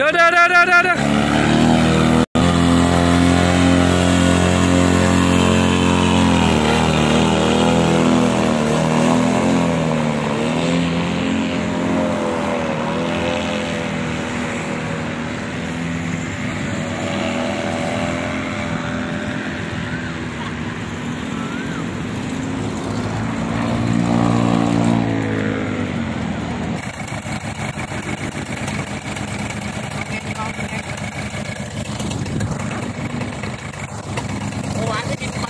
Da da da da da. Thank you.